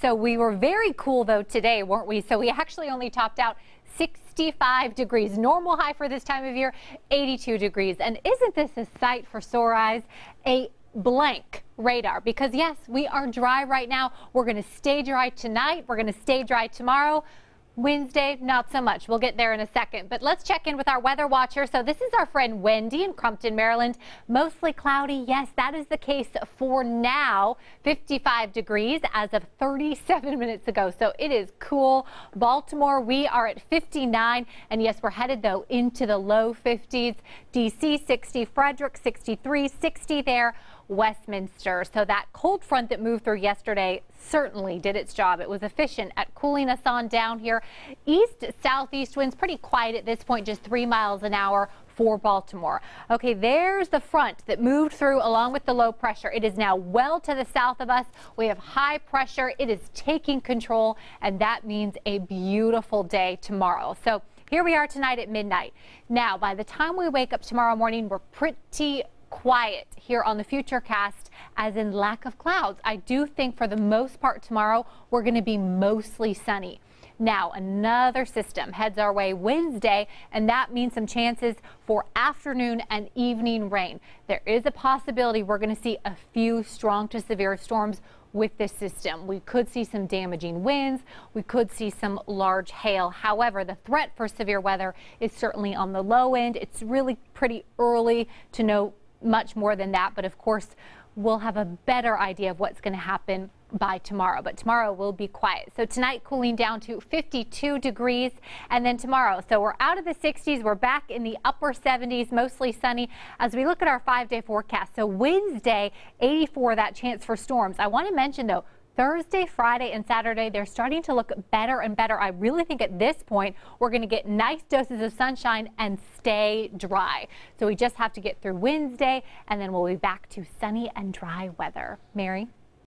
So we were very cool though today, weren't we? So we actually only topped out 65 degrees. Normal high for this time of year, 82 degrees. And isn't this a sight for sore eyes? A blank radar because yes, we are dry right now. We're going to stay dry tonight. We're going to stay dry tomorrow. Wednesday, not so much. We'll get there in a second. But let's check in with our weather watcher. So this is our friend Wendy in Crumpton, Maryland. Mostly cloudy. Yes, that is the case for now. 55 degrees as of 37 minutes ago. So it is cool. Baltimore, we are at 59. And yes, we're headed though into the low 50s. DC 60, Frederick 63, 60 there. Westminster. So that cold front that moved through yesterday certainly did its job. It was efficient at cooling us on down here. East southeast winds pretty quiet at this point, just three miles an hour for Baltimore. Okay, there's the front that moved through along with the low pressure. It is now well to the south of us. We have high pressure. It is taking control, and that means a beautiful day tomorrow. So here we are tonight at midnight. Now, by the time we wake up tomorrow morning, we're pretty quiet here on the Futurecast, as in lack of clouds. I do think for the most part tomorrow, we're going to be mostly sunny. Now, another system heads our way Wednesday, and that means some chances for afternoon and evening rain. There is a possibility we're going to see a few strong to severe storms with this system. We could see some damaging winds. We could see some large hail. However, the threat for severe weather is certainly on the low end. It's really pretty early to know much more than that. But of course, we'll have a better idea of what's going to happen by tomorrow. But tomorrow will be quiet. So tonight cooling down to 52 degrees and then tomorrow. So we're out of the 60s. We're back in the upper 70s, mostly sunny as we look at our five day forecast. So Wednesday, 84, that chance for storms. I want to mention though, Thursday, Friday, and Saturday, they're starting to look better and better. I really think at this point, we're going to get nice doses of sunshine and stay dry. So we just have to get through Wednesday, and then we'll be back to sunny and dry weather. Mary?